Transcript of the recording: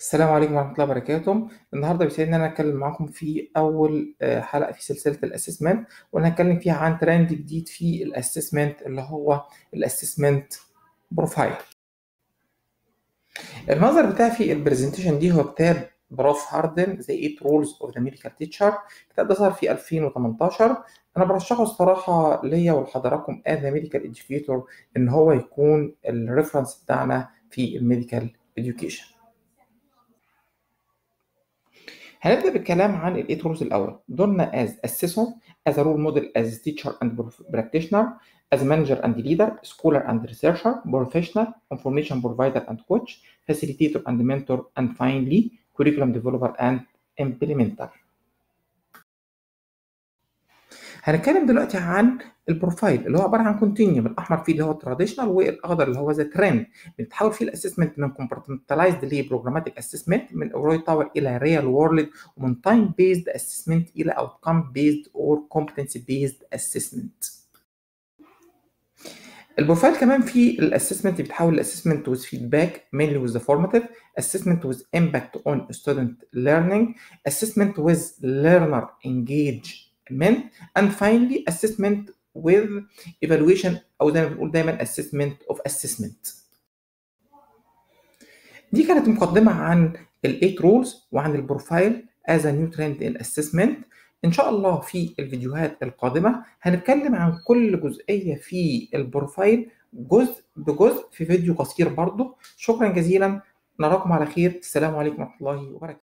السلام عليكم ورحمة الله وبركاته. النهارده بيسعدني إن أنا أتكلم معاكم في أول آه، حلقة في سلسلة ال assessment وأنا هتكلم فيها عن ترند جديد في ال assessment اللي هو ال assessment profile ال mentor بتاعي في ال presentation دي هو كتاب Prof Harden the 8 roles of the medical teacher الكتاب ده ظهر في 2018 أنا برشحه الصراحة ليا ولحضراتكم as medical educator إن هو يكون ال reference بتاعنا في ال medical education هنبدأ بالكلام عن ال eight roles الأول. دورنا as assessor as role model as teacher and practitioner as manager and leader scholar and researcher professional information provider and coach facilitator and mentor and finally curriculum developer and implementer هنتكلم دلوقتي عن ال profile اللي هو عبارة عن continuum الأحمر فيه اللي هو ال traditional والاخضر اللي هو the trend بنتحول فيه ال assessment من compartmentalized ل programmatic assessment من ivory tower إلى real world ومن time based assessment إلى outcome based or competency based assessment ال profile كمان في ال assessment بيتحول ل assessment with feedback mainly with the formative assessment with impact on student learning assessment with learner engagement and finally assessment with evaluation أو زي ما بنقول دايما assessment of assessment. دي كانت مقدمة عن ال 8 roles وعن ال profile as a new trend in assessment. إن شاء الله في الفيديوهات القادمة هنتكلم عن كل جزئية في ال profile جزء بجزء في فيديو قصير برضه. شكرا جزيلا. نراكم على خير. السلام عليكم ورحمة الله وبركاته.